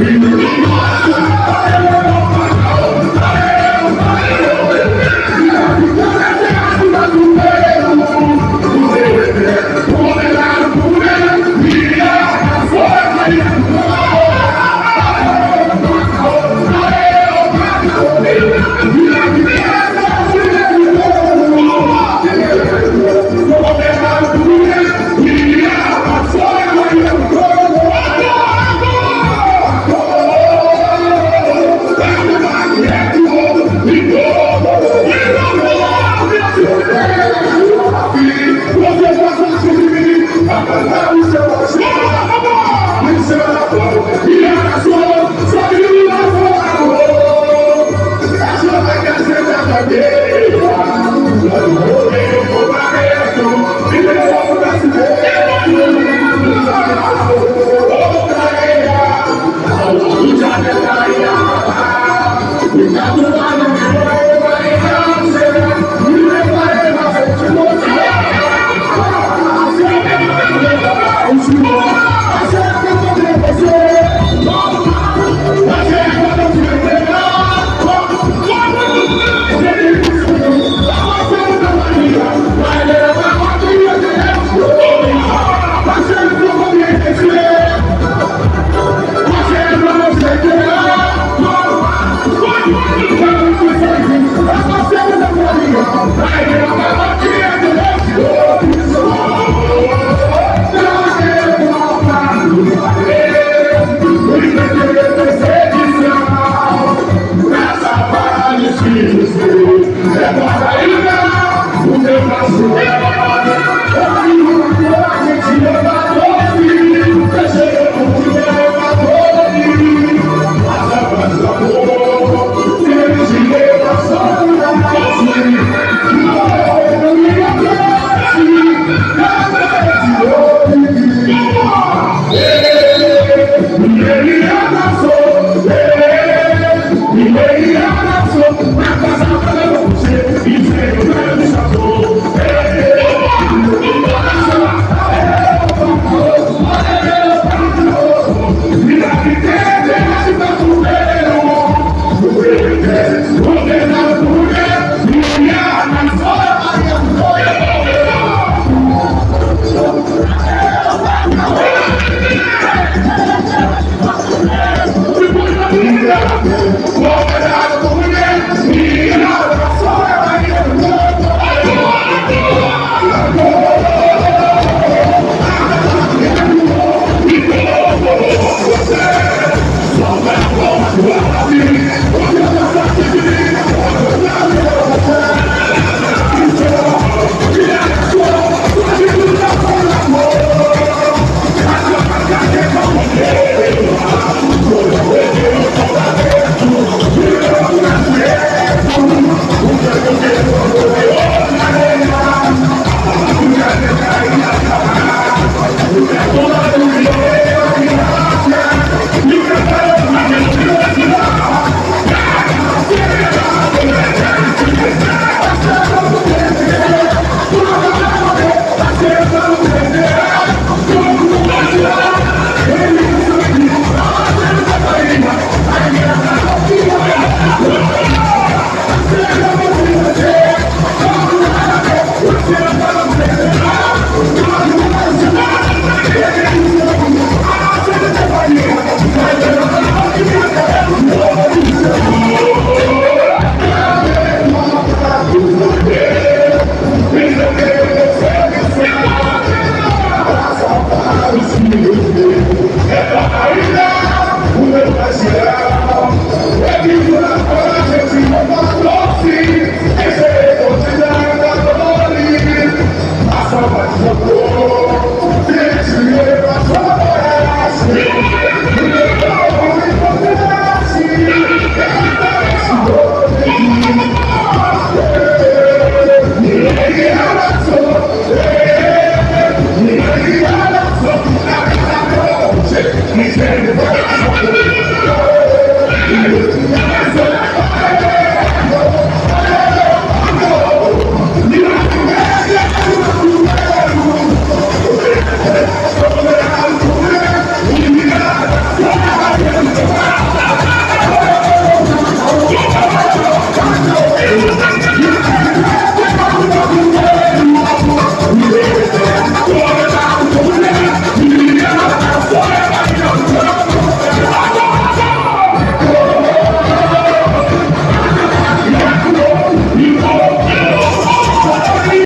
Poder Yes,